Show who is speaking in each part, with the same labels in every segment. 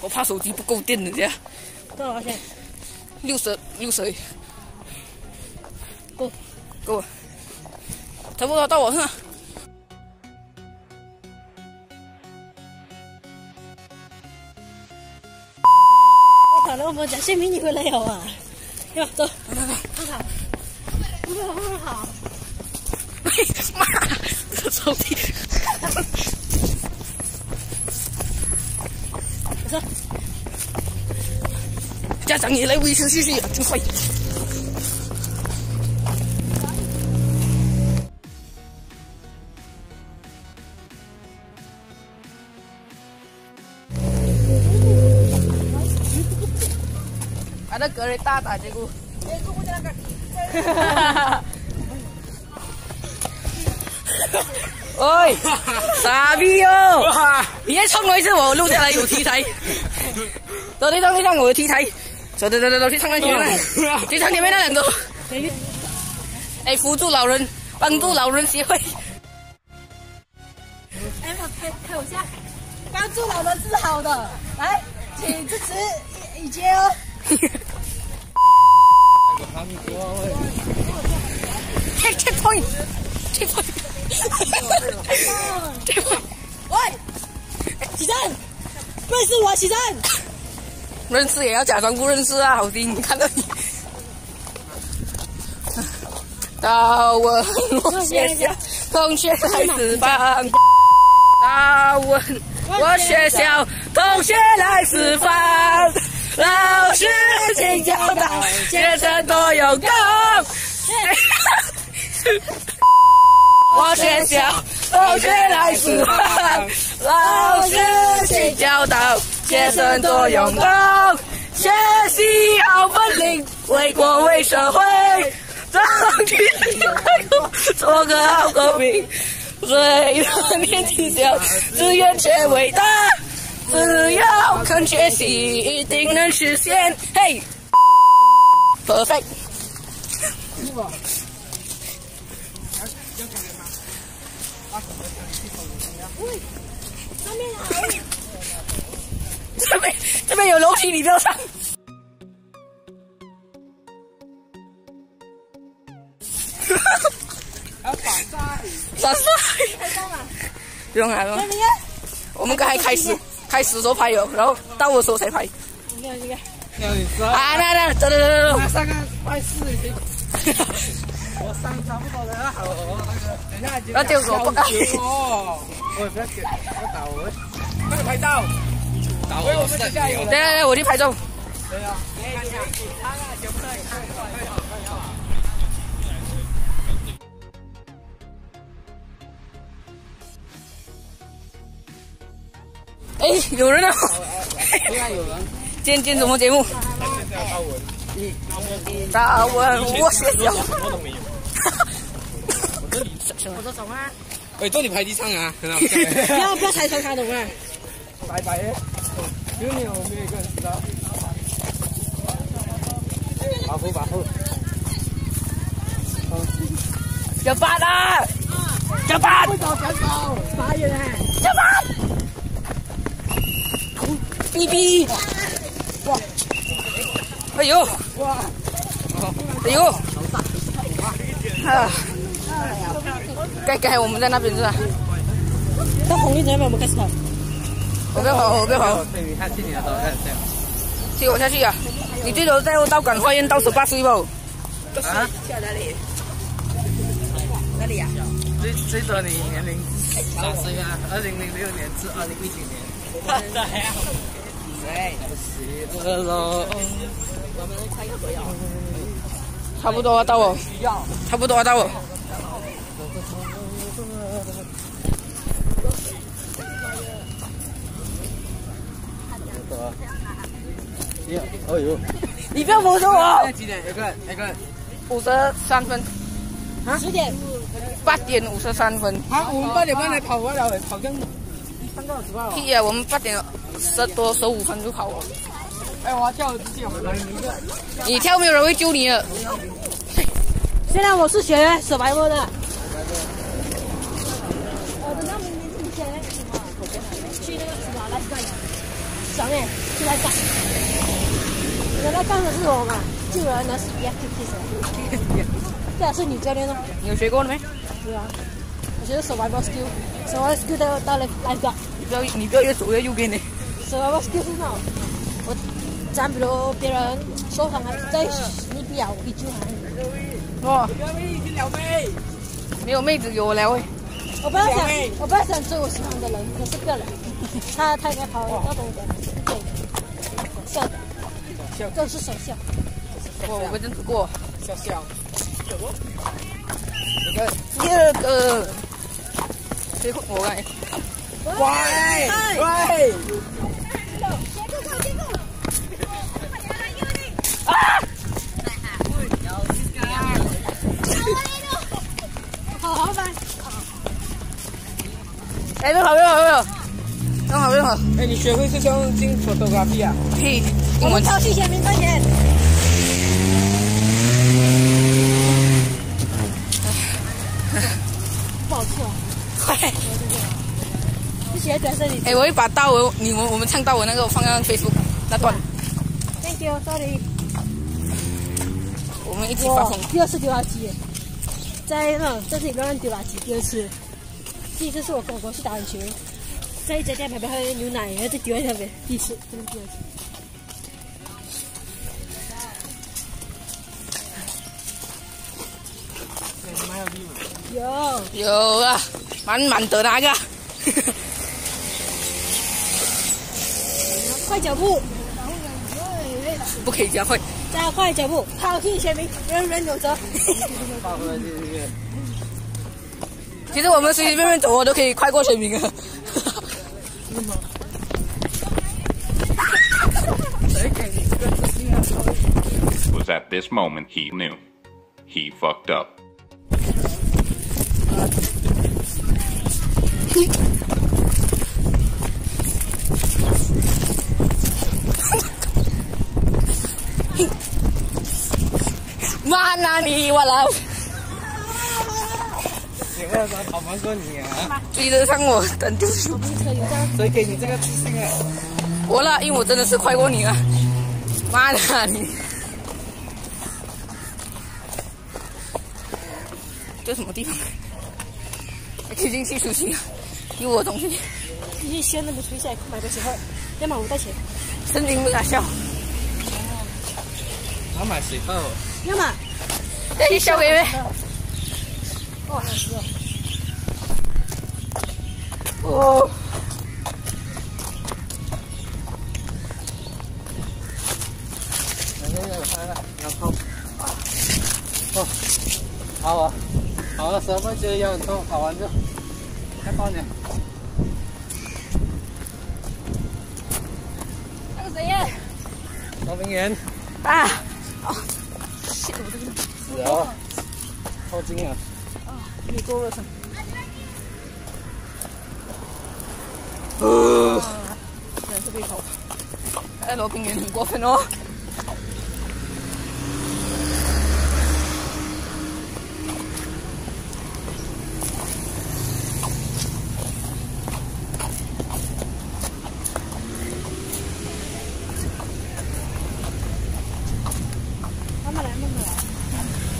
Speaker 1: 我怕手机不够电。六十六十而已，
Speaker 2: 够
Speaker 1: 够了，差不多到我身上。
Speaker 2: 我跑了，我们讲县民你回来有啊？要走，
Speaker 1: 来来来，
Speaker 2: 不跑，不跑，不跑。
Speaker 1: 妈，这手机，
Speaker 2: 我说，
Speaker 1: 家长也来维持秩序，真坏。Ada kereta tak cikgu?
Speaker 2: Cikgu jalan kaki.
Speaker 1: 喂，傻逼哦！你再冲我一次，我录下来有题材。走，对上对上我的题材。走走走走走，去唱那前面那，去唱前面那两个。哎，扶助老人，帮助老人协会。
Speaker 2: 哎，我看看我下，帮助老人是好的，来，请支持以杰哦。
Speaker 1: check point check point check point。
Speaker 2: 喂，启正，认识我，启正。
Speaker 1: 认识也要假装不认识啊，好听！看到你。到我我学校，同学来吃饭。到我我学校，同学来吃饭。老师请教导，学生多有功。我学校，同学来吃饭。老师请教导，学生多用功。学习好本领，为国为社会，争取做个好公民。虽然年纪小，志愿却伟大。只要肯学习，一定能实现。嘿，perfect。
Speaker 2: 上面有。
Speaker 1: 这边这边有楼梯，你不要上。傻傻，不用了，不用了。我们刚才开始开始的时候拍有，然后到我的时候才拍。
Speaker 2: 你看，你看。
Speaker 3: 那你说，
Speaker 1: 啊，来来，走走走走走。
Speaker 3: 上个拜四已经，我上差不多了，好，那个等一下就
Speaker 1: 那就我不敢
Speaker 3: 哦，我不要给，我打我，快点拍照，打我我们加油
Speaker 1: 来来来，我去拍照。哎，有人啊！
Speaker 3: 现在有人
Speaker 1: 今天什么节目？大文我学校。
Speaker 2: 我说走啊！
Speaker 3: 喂，做你排第唱啊，很好笑。
Speaker 2: 不要不要踩穿他懂啊！
Speaker 3: 拜拜，只有你我们一个人知道。保护保护。
Speaker 1: 小八啊！小八！
Speaker 3: 找选手，
Speaker 2: 八元哎！
Speaker 1: 小八！哔哔！哇！哎呦！
Speaker 3: 哇！
Speaker 1: 哎呦！啊！该该我们在那边是吧？
Speaker 2: 到红绿灯那边我们开始跑。
Speaker 1: 我不要跑，我不要跑，
Speaker 3: 对，你看今年的都在这样。
Speaker 1: 接我下去啊！你最多在我到感化院到十八岁不？
Speaker 3: 啊？
Speaker 1: 去哪里？哪里呀？
Speaker 3: 最最多你年龄三岁啊，二零零六年至二零一九年。对，十二喽。
Speaker 1: 差不多到我，差不多到我。
Speaker 3: 哎呦！
Speaker 1: 你不要摸着我。
Speaker 3: 几点？有个有个
Speaker 1: 五十三分，啊
Speaker 2: 十点，
Speaker 1: 八点五十三分。
Speaker 3: 好，我们八点半来跑完了，好像三个小时吧。
Speaker 1: 屁呀！我们八点十多十五分就跑了。
Speaker 3: 哎，我要跳自己，来你一个。
Speaker 1: 你跳没有人会救你的。
Speaker 2: 现在我是学手白摸的。我的那明明以前什么，去那个什么来干，上面去来干。原来干的是我嘛，救人的是 B F P 手。对啊，是女教练哦。
Speaker 1: 你有学过了没？
Speaker 2: 对啊，我觉得手白摸 skill，手白 skill 到到了来着。
Speaker 1: 你不要你不要越走越右边的。
Speaker 2: 手白摸 skill 是那种，我咱比如别人受伤还在你不要，我救他。
Speaker 1: 哇，
Speaker 3: 两位已经两位，
Speaker 1: 没有妹子给我来喂。
Speaker 2: 我不要想，我不要想追我喜欢的人，可是不要了。他他应该跑要懂点，对，笑这是手笑。
Speaker 1: 我我真只过。
Speaker 3: 笑笑。
Speaker 1: 你看第二个，谁会我来？
Speaker 3: 喂喂。
Speaker 1: 啊！
Speaker 2: 好好吧。
Speaker 1: 哎，别跑，别跑，别跑！别跑，别跑！
Speaker 3: 哎，你学会是用进 photography 啊？
Speaker 1: 嘿，
Speaker 2: 我们超去前面快点！不好吃啊！
Speaker 1: 快！
Speaker 2: 不写在这里。
Speaker 1: 哎，我会把刀文，你们我们唱大文那个放上 Facebook 那段。
Speaker 2: Thank you, sorry。
Speaker 1: 我们一起发疯。
Speaker 2: 第二次丢垃圾，在那在这里乱乱丢垃圾，第二次。第一次是我跟我公去打篮球，在一家店旁边喝牛奶，然后再丢在那边。第一次，真的第二次。
Speaker 3: 有
Speaker 2: 有
Speaker 1: 啊，满满的那个。
Speaker 2: 快脚步，
Speaker 1: 不可以加快。
Speaker 2: 加快脚步，靠近前面，人人有责。
Speaker 1: 其实我们随随便便走，我都可以快过全民啊。
Speaker 4: was at this moment he knew. He fucked up.
Speaker 1: 妈那你我老，
Speaker 3: 请问他跑不过你啊？
Speaker 1: 追得上我，等丢
Speaker 2: 我们车有张，
Speaker 3: 谁给你这个自信啊？
Speaker 1: 我了，因为我真的是快过你了。妈的你！这什么地方？已经去出行了，有我东西，
Speaker 2: 一先那么吹下来买的时候，要么我带钱，
Speaker 1: 神经不敢笑。
Speaker 3: 我买水泡。
Speaker 2: 要么
Speaker 1: 哎，小妹妹，
Speaker 2: 哦，好吃哦。
Speaker 1: 哦，
Speaker 3: 来来来，来来，然后，哦，好啊，好了，什么觉得腰很痛，跑完就开放点。
Speaker 1: 那个谁呀？
Speaker 3: 高明源，
Speaker 1: 啊！哦，shit，我这个
Speaker 3: 是哦，抽筋啊！
Speaker 1: 你多了什么？呃，真是被偷。哎，罗宾源很过分哦。
Speaker 2: 慢慢来，慢慢来。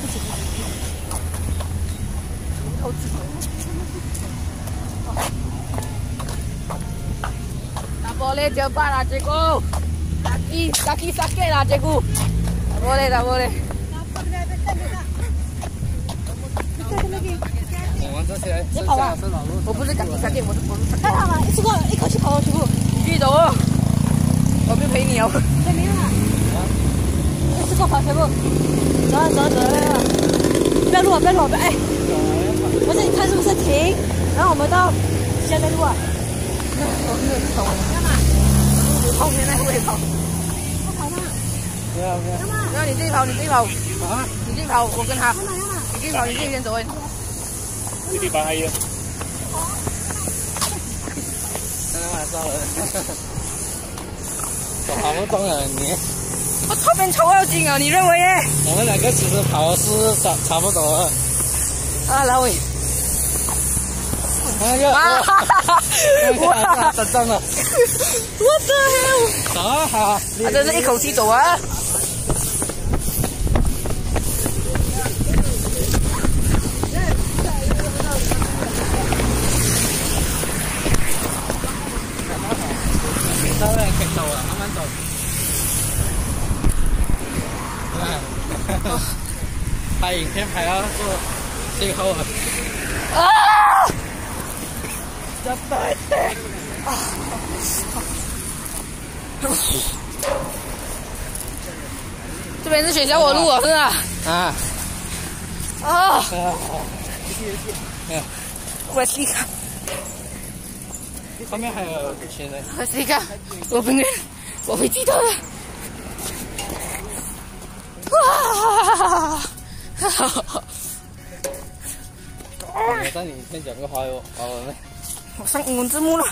Speaker 2: 不行不行，
Speaker 1: 偷吃 Tak boleh cepat lah cikgu. Kaki, kaki sakit lah cikgu. Tak boleh, tak boleh.
Speaker 3: 跑完这起来，剩
Speaker 2: 跑吧
Speaker 3: 下是老路。
Speaker 1: 我不是 kaki sakit，我是我是
Speaker 2: 太好了，一次过一口气跑完全部，
Speaker 1: 你继续走哦，我不陪你哦。
Speaker 2: 对，没用了。一次过跑全部，走走走啊！不要录啊不要录啊！哎，不是你看是不是停？然后我们到下面路啊。
Speaker 1: 我没有走，
Speaker 2: 干嘛？
Speaker 1: 后面那个会跑。
Speaker 2: 不跑吗？
Speaker 3: 不要不要
Speaker 1: 不要你自己跑，你自己跑，
Speaker 3: 啊！
Speaker 1: 你自己跑，我跟他，你自己跑，你自己先走位。
Speaker 5: 你哋扮係啊！
Speaker 3: 今天晚上了，我跑不动了你。
Speaker 1: 我后面抽要紧啊，你认为耶？
Speaker 3: 我们两个其实跑的是差差不多了。
Speaker 1: 啊，老伟！
Speaker 3: 哇，
Speaker 1: 哇，
Speaker 3: 真正了，
Speaker 1: 我的 hell！
Speaker 3: 走啊好，
Speaker 1: 他真是一口气走啊！
Speaker 3: 稍微可以走了，慢慢走。啊，拍影片拍到做
Speaker 1: 啊！
Speaker 3: 这
Speaker 1: 边是雪小火路啊，是吧？
Speaker 3: 啊，
Speaker 1: 啊！
Speaker 3: 嗯，
Speaker 1: 我试看，
Speaker 3: 后面还有一群人。
Speaker 1: 我试看，我永远我会记得的。啊！
Speaker 3: 我带你先讲个华文华文呗。
Speaker 1: 我上英文字幕了，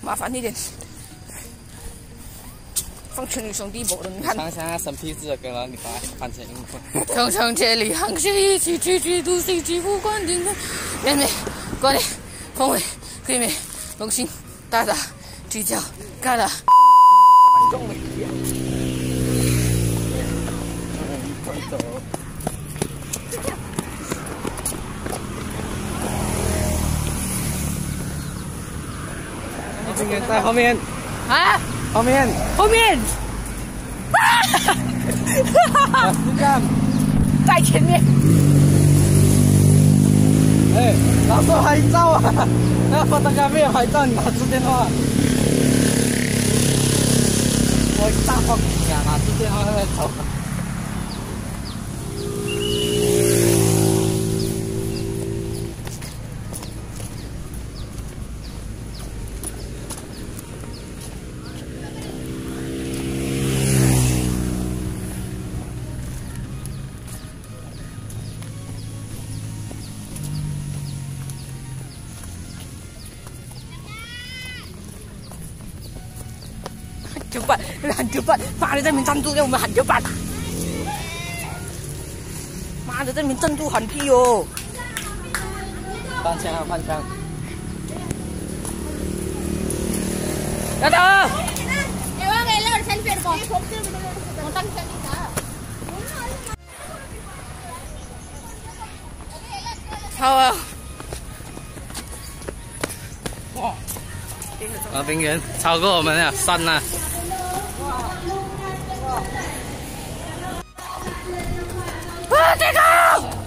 Speaker 1: 麻烦一点。放全女兄弟播的，你看。
Speaker 3: 唱下生僻字的你把它翻成英文。
Speaker 1: 常常千里航线，一起去去独行，几乎关顶的面面观点，风味黑美，龙心大大聚焦，嘎啦。观众美
Speaker 3: 今天在后面，
Speaker 1: 啊，
Speaker 3: 后面，
Speaker 1: 后面，
Speaker 3: 啊，就这样。
Speaker 1: 在前面。
Speaker 3: 哎，老师拍照啊！那发大咖啡拍照，你拿出电话。我大放你啊，拿出电话在走。
Speaker 1: 喊九班，喊九班，妈的，在那边站住，让我们喊九班。妈的，在那边站住喊屁哦！
Speaker 3: 翻墙啊，翻墙！
Speaker 1: 要等。
Speaker 2: Ewan, kailangan selfie ko. Montang salita.
Speaker 1: 好啊。
Speaker 3: 啊，冰原超过我们了，山了。
Speaker 1: 啊，这个！